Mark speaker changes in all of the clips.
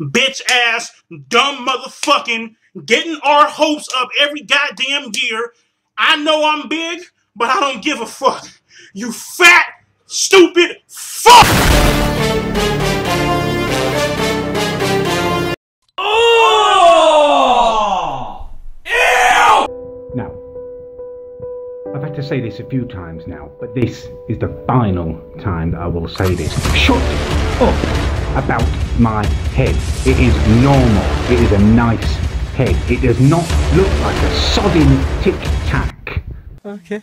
Speaker 1: Bitch ass, dumb motherfucking, getting our hopes up every goddamn year. I know I'm big, but I don't give a fuck. You fat, stupid fuck! Oh! Ew!
Speaker 2: Now, I've had to say this a few times now, but this is the final time that I will say this. Shut up about my head. It is normal. It is a nice head. It does not look like a sodding tic tac.
Speaker 3: Okay.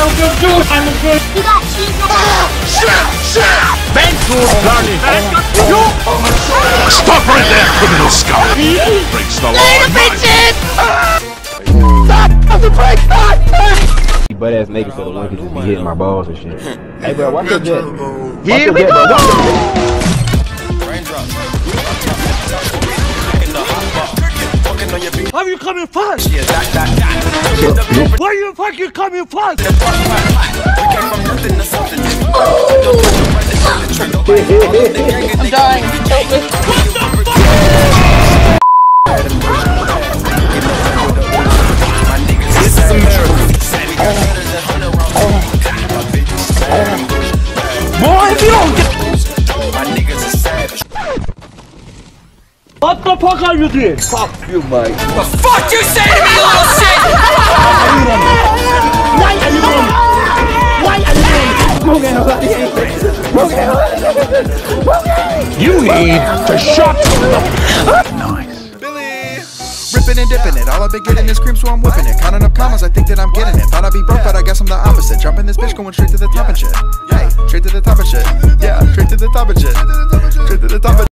Speaker 3: This is not right.
Speaker 4: You got cheese
Speaker 5: Stop right there, criminal scum! Breaks the law in my
Speaker 2: Butt ass naked so the one can just be hitting my balls and shit. hey, bro, watch your jet. Here we go!
Speaker 6: Why you coming fast? Why you fucking coming fast?
Speaker 4: I'm dying. Help me.
Speaker 6: Boy, if you don't get... What the fuck are you doing?
Speaker 3: Fuck you, Mike.
Speaker 4: What the fuck you say to me, little shit!
Speaker 6: Why are you doing? Why are you doing?
Speaker 5: You need to shut
Speaker 7: Billy! Ripping and dipping it. All I've been getting is cream, so I'm whipping it. Counting up commas, I think that I'm getting it. Thought I'd be broke, but I guess I'm the opposite. Jumping this bitch, going straight to the top and shit. Hey, straight to the top of shit. Yeah, straight to the top of shit. Straight to the top of